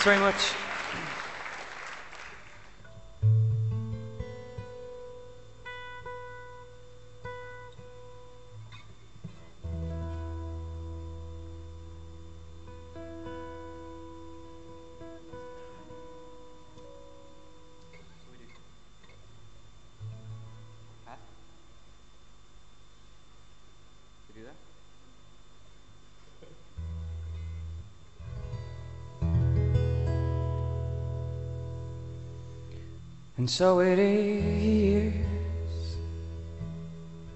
Thanks very much. And so it is,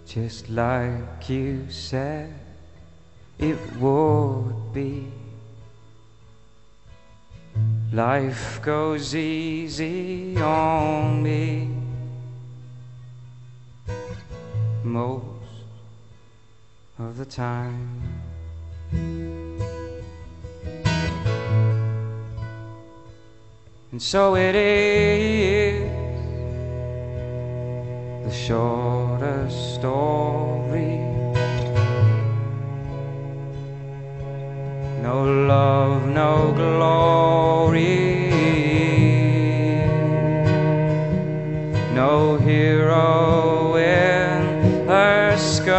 just like you said it would be. Life goes easy on me most of the time. And so it is the shortest story. No love, no glory. No hero in the sky.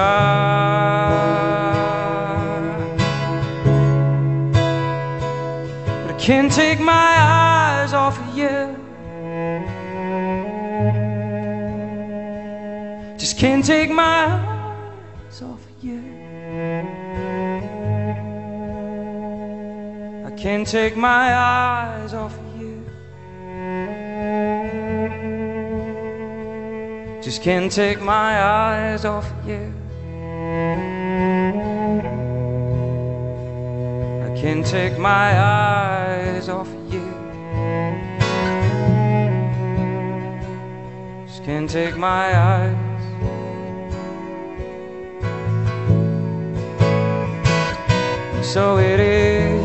But I can't take my eyes off of you. Just can't take my eyes off of you. I can't take my eyes off of you. Just can't take my eyes off of you. I can't take my eyes off of you. Just can't take my eyes. So it is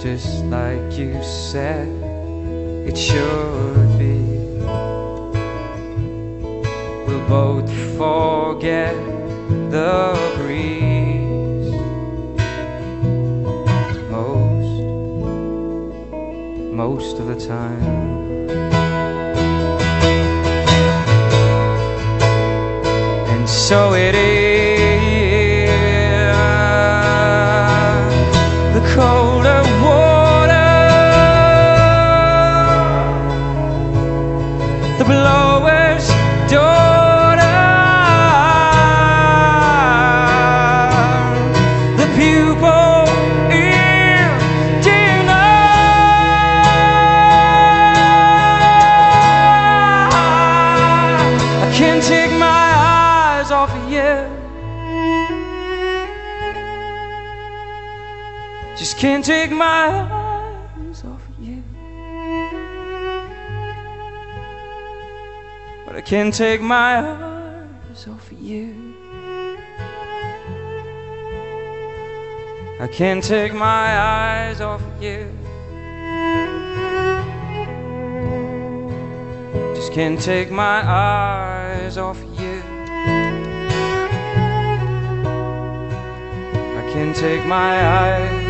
just like you said it should be. We'll both forget the breeze most, most of the time. And so it is can't take my eyes off of you. But I can't take my eyes off of you. I can't take my eyes off of you. Just can't take my eyes off of you. I can't take my eyes.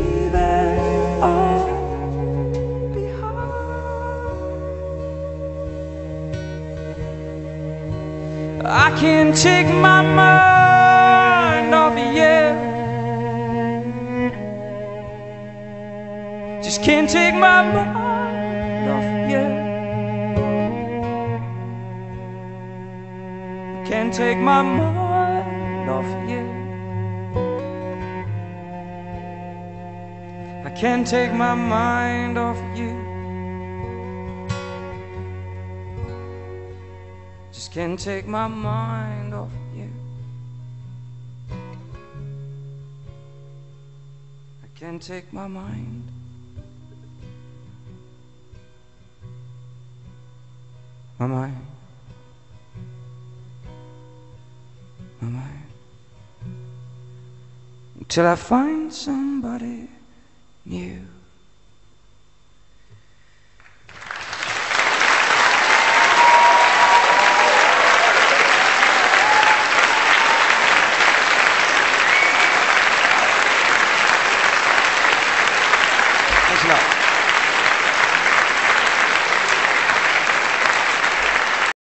can't take my mind off of you. Just can't take my mind off you. Can't take my mind off you. I can't take my mind off you. Can't take my mind off you. I can't take my mind my mind. My mind. Until I find somebody new.